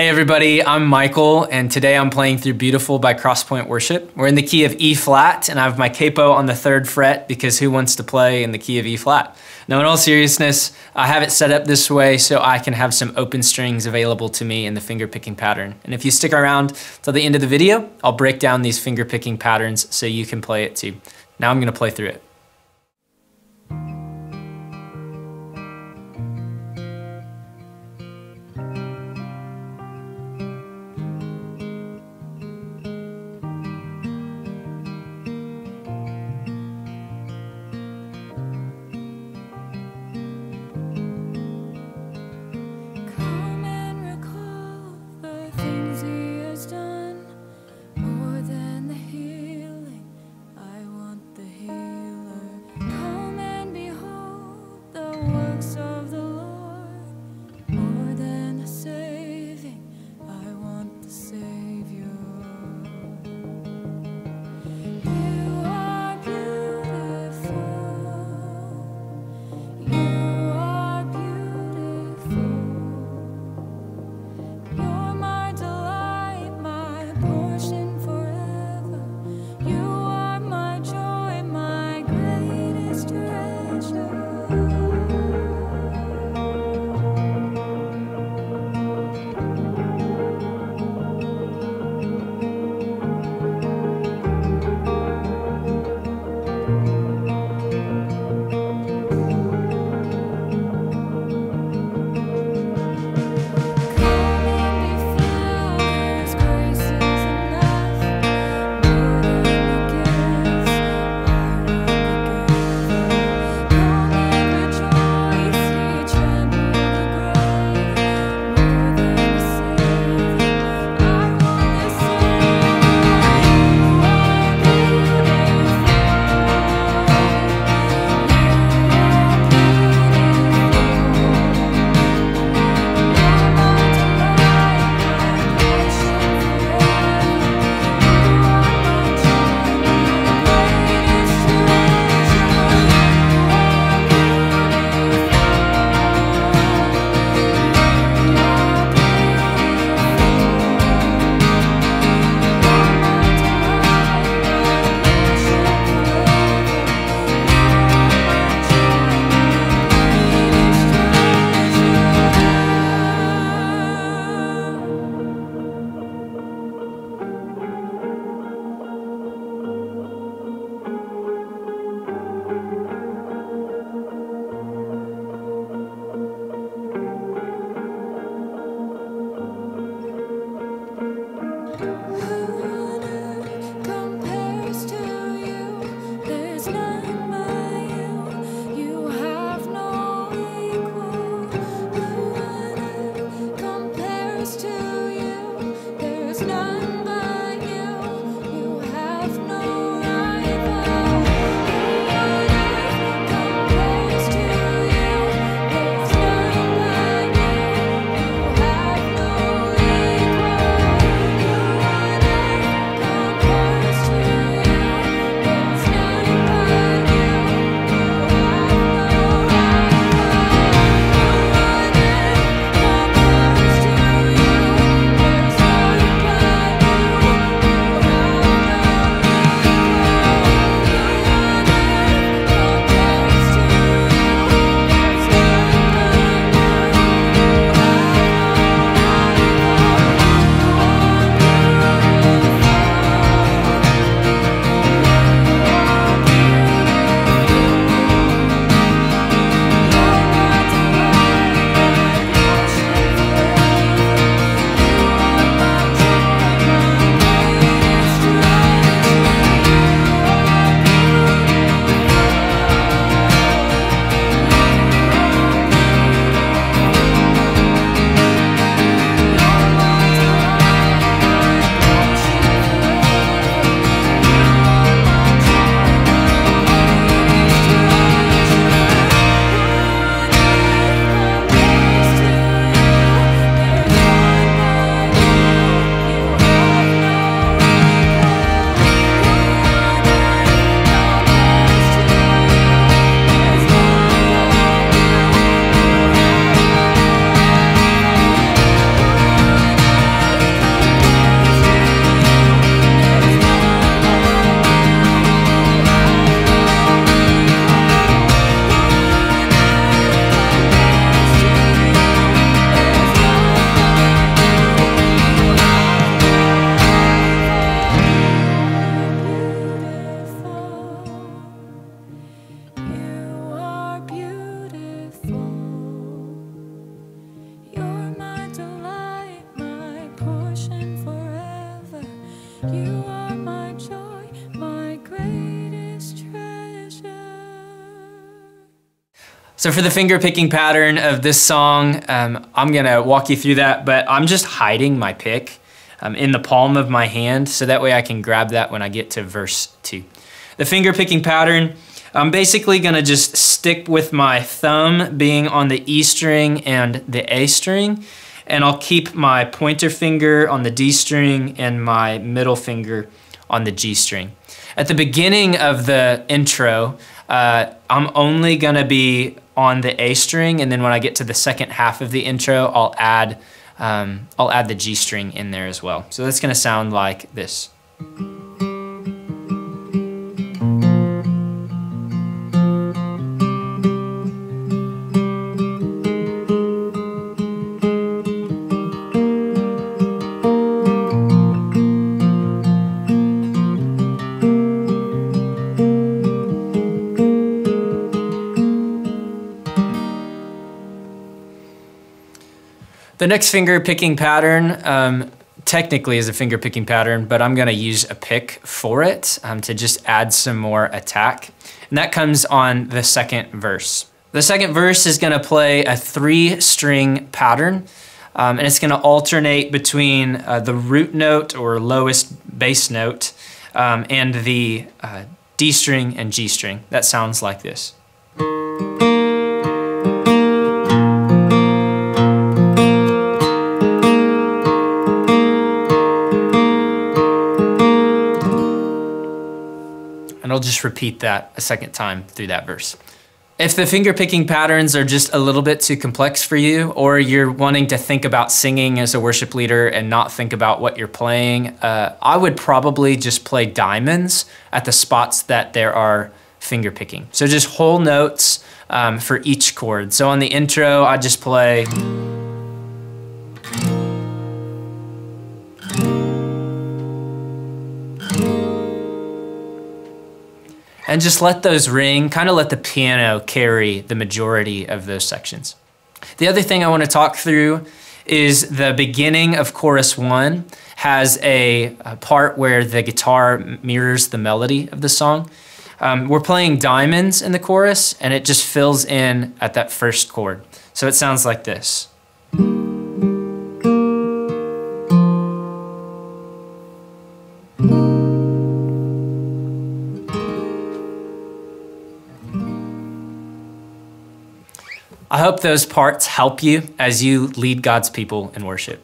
Hey everybody, I'm Michael, and today I'm playing through Beautiful by Crosspoint Worship. We're in the key of E flat, and I have my capo on the third fret because who wants to play in the key of E flat? Now, in all seriousness, I have it set up this way so I can have some open strings available to me in the finger picking pattern. And if you stick around till the end of the video, I'll break down these finger picking patterns so you can play it too. Now I'm gonna play through it. So for the finger picking pattern of this song, um, I'm gonna walk you through that, but I'm just hiding my pick um, in the palm of my hand so that way I can grab that when I get to verse two. The finger picking pattern, I'm basically gonna just stick with my thumb being on the E string and the A string and I'll keep my pointer finger on the D string and my middle finger on the G string. At the beginning of the intro, uh, I'm only gonna be on the A string, and then when I get to the second half of the intro, I'll add um, I'll add the G string in there as well. So that's gonna sound like this. The next finger picking pattern um, technically is a finger picking pattern, but I'm gonna use a pick for it um, to just add some more attack. And that comes on the second verse. The second verse is gonna play a three string pattern. Um, and it's gonna alternate between uh, the root note or lowest bass note um, and the uh, D string and G string. That sounds like this. I'll just repeat that a second time through that verse. If the finger picking patterns are just a little bit too complex for you, or you're wanting to think about singing as a worship leader and not think about what you're playing, uh, I would probably just play diamonds at the spots that there are finger picking. So just whole notes um, for each chord. So on the intro, I just play. And just let those ring, kind of let the piano carry the majority of those sections. The other thing I want to talk through is the beginning of chorus one has a, a part where the guitar mirrors the melody of the song. Um, we're playing diamonds in the chorus, and it just fills in at that first chord. So it sounds like this. I hope those parts help you as you lead God's people in worship.